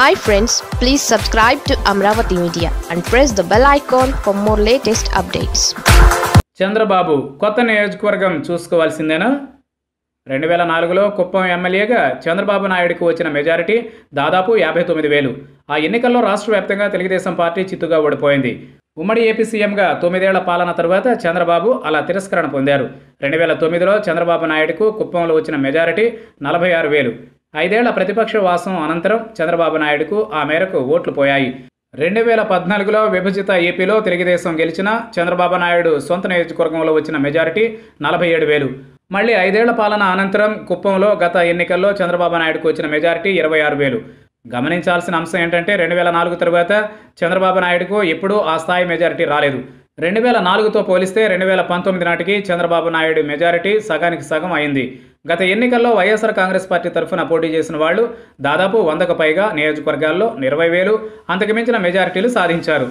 Hi friends please subscribe to Amaravati media and press the bell icon for more latest updates Chandrababu కొత్త నియోజకవర్గం చూసుకోవాల్సిందేనా? రెండు వేల నాలుగులో కుప్పం ఎమ్మెల్యేగా చంద్రబాబు నాయుడుకు వచ్చిన మెజారిటీ దాదాపు యాభై తొమ్మిది వేలు. ఆ ఎన్నికల్లో రాష్ట్ర వ్యాప్తంగా తెలుగుదేశం పార్టీ చిత్తుగా ఓడిపోయింది. ఉమ్మడి ఏపీ సీఎంగా తొమ్మిదేళ్ళ పాలన తర్వాత చంద్రబాబు అలా తిరస్కరణ పొందారు. రెండు వేల తొమ్మిదిలో చంద్రబాబు నాయుడుకు కుప్పంలో వచ్చిన మెజారిటీ నలభై ఆరు వేలు. ఐదేళ్ళ ప్రతిపక్ష వాసం అనంతరం చంద్రబాబు నాయుడుకు ఆ మేరకు ఓట్లు పోయాయి. రెండు వేల పద్నాలుగులో విభజిత ఏపీలో తెలుగుదేశం గెలిచిన చంద్రబాబు నాయుడు సొంత నియోజకవర్గంలో వచ్చిన మెజారిటీ నలభై ఏడు వేలు. మళ్ళీ ఐదేళ్ళ పాలన అనంతరం కుప్పంలో గత ఎన్నికల్లో చంద్రబాబు నాయుడుకు వచ్చిన మెజారిటీ ఇరవై ఆరు వేలు. గమనించాల్సిన అంశం ఏంటంటే రెండు వేల నాలుగు తరువాత చంద్రబాబు నాయుడుకు ఎప్పుడూ ఆ స్థాయి మెజారిటీ రాలేదు. రెండు వేల నాలుగుతో పోలిస్తే రెండు వేల పంతొమ్మిది నాటికి చంద్రబాబు నాయుడు మెజారిటీ సగానికి సగం అయింది. గత ఎన్నికల్లో వైఎస్ఆర్ కాంగ్రెస్ పార్టీ తరఫున పోటీ చేసిన వాళ్ళు దాదాపు వందకు పైగా నియోజకవర్గాల్లో ఇరవై వేలు అంతకుమించిన మెజారిటీలు సాధించారు.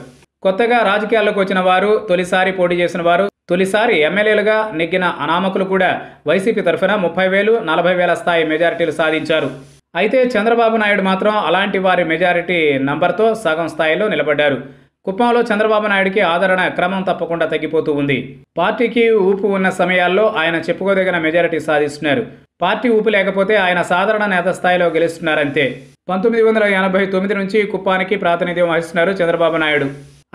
కొత్తగా రాజకీయాల్లోకి వచ్చిన వారు తొలిసారి పోటీ చేసిన వారు తొలిసారి ఎమ్మెల్యేలుగా నెగ్గిన అనామకులు కూడా వైసీపీ తరఫున ముప్పై వేలు నలభై వేల స్థాయి మెజారిటీలు సాధించారు. అయితే చంద్రబాబు నాయుడు మాత్రం అలాంటి వారి మెజారిటీ నంబర్తో సగం స్థాయిలో నిలబడ్డారు. కుప్పంలో చంద్రబాబు నాయుడికి ఆదరణ క్రమం తప్పకుండా తగ్గిపోతూ ఉంది. పార్టీకి ఊపు ఉన్న సమయాల్లో ఆయన చెప్పుకోదగిన మెజారిటీ సాధిస్తున్నారు. పార్టీ ఊపు లేకపోతే ఆయన సాధారణ నేత స్థాయిలో గెలుస్తున్నారంతే. పంతొమ్మిది వందల ఎనభై తొమ్మిది నుంచి కుప్పానికి ప్రాతినిధ్యం వహిస్తున్నారు చంద్రబాబు నాయుడు.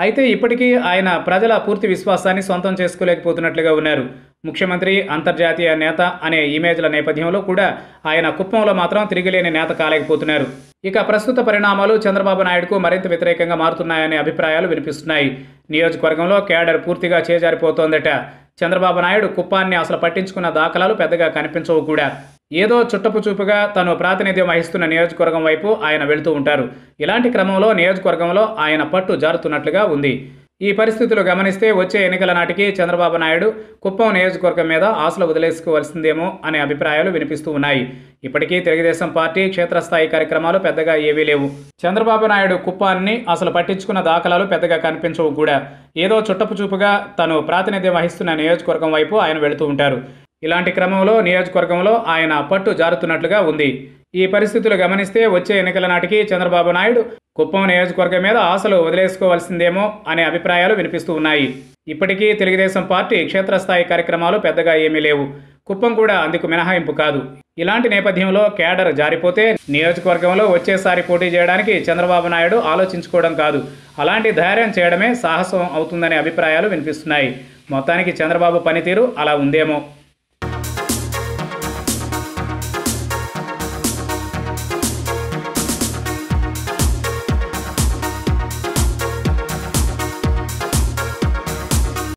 అయితే ఇప్పటికీ ఆయన ప్రజల పూర్తి విశ్వాసాన్ని సొంతం చేసుకోలేకపోతున్నట్లుగా ఉన్నారు. ముఖ్యమంత్రి అంతర్జాతీయ నేత అనే ఇమేజ్ల నేపథ్యంలో కూడా ఆయన కుప్పంలో మాత్రం తిరిగిలేని నేత కాలేకపోతున్నారు. ఇక ప్రస్తుత పరిణామాలు చంద్రబాబు నాయుడుకు మరింత వ్యతిరేకంగా మారుతున్నాయనే అభిప్రాయాలు వినిపిస్తున్నాయి. నియోజకవర్గంలో కేడర్ పూర్తిగా చేజారిపోతోందట. చంద్రబాబు నాయుడు కుప్పాన్ని అసలు పట్టించుకున్న దాఖలాలు పెద్దగా కనిపించవు కూడా. ఏదో చుట్టపు చూపుగా తను ప్రాతినిధ్యం వహిస్తున్న నియోజకవర్గం వైపు ఆయన వెళుతూ ఉంటారు. ఇలాంటి క్రమంలో నియోజకవర్గంలో ఆయన పట్టు జారుతున్నట్లుగా ఉంది. ఈ పరిస్థితులు గమనిస్తే వచ్చే ఎన్నికల నాటికి చంద్రబాబు నాయుడు కుప్పం నియోజకవర్గం మీద ఆశలు వదిలేసుకోవాల్సిందేమో అనే అభిప్రాయాలు వినిపిస్తూ ఉన్నాయి. ఇప్పటికీ తెలుగుదేశం పార్టీ క్షేత్రస్థాయి కార్యక్రమాలు పెద్దగా ఏవీ లేవు. చంద్రబాబు నాయుడు కుప్పాన్ని అసలు పట్టించుకున్న దాఖలాలు పెద్దగా కనిపించవు కూడా. ఏదో చుట్టపు చూపుగా తను ప్రాతినిధ్యం వహిస్తున్న నియోజకవర్గం వైపు ఆయన వెళుతూ ఉంటారు. ఇలాంటి క్రమంలో నియోజకవర్గంలో ఆయన పట్టు జారుతున్నట్లుగా ఉంది. ఈ పరిస్థితులు గమనిస్తే వచ్చే ఎన్నికల నాటికి చంద్రబాబు నాయుడు కుప్పం నియోజకవర్గం మీద ఆశలు వదిలేసుకోవాల్సిందేమో అనే అభిప్రాయాలు వినిపిస్తూ ఉన్నాయి. ఇప్పటికీ తెలుగుదేశం పార్టీ క్షేత్రస్థాయి కార్యక్రమాలు పెద్దగా ఏమీ లేవు. కుప్పం కూడా అందుకు మినహాయింపు కాదు. ఇలాంటి నేపథ్యంలో కేడర్ జారిపోతే నియోజకవర్గంలో వచ్చేసారి పోటీ చేయడానికి చంద్రబాబు నాయుడు ఆలోచించుకోవడం కాదు. అలాంటి ధైర్యం చేయడమే సాహసం అవుతుందనే అభిప్రాయాలు వినిపిస్తున్నాయి. మొత్తానికి చంద్రబాబు పనితీరు అలా ఉందేమో.